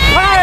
surprise!